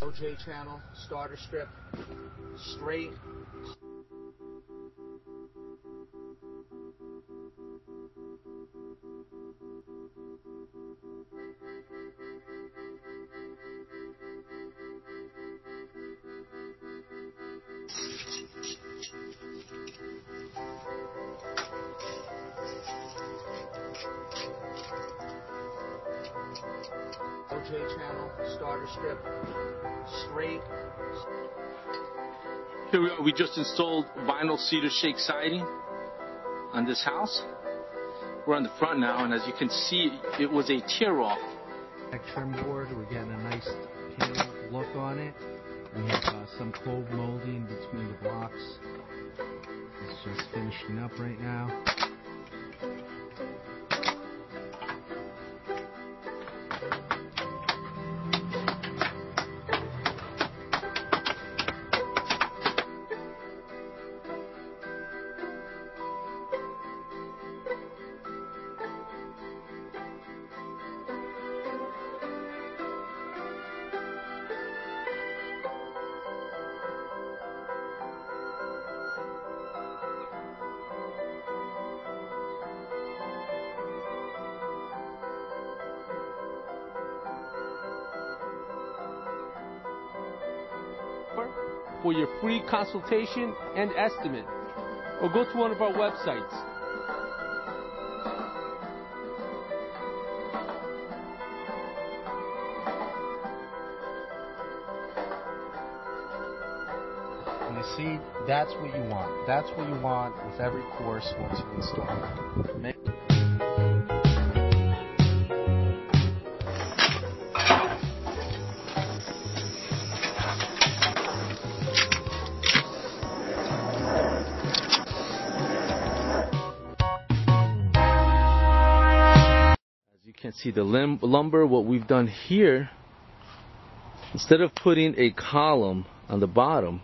OJ channel, starter strip, straight. OJ channel, starter strip, straight. Here we are. We just installed vinyl cedar shake siding on this house. We're on the front now, and as you can see, it was a tear off. trim board. We're getting a nice panel look on it. We have uh, some cove molding between the blocks. It's just finishing up right now. For your free consultation and estimate, or go to one of our websites. And you see, that's what you want. That's what you want with every course once you install. Can see the lim- lumber, what we've done here, instead of putting a column on the bottom,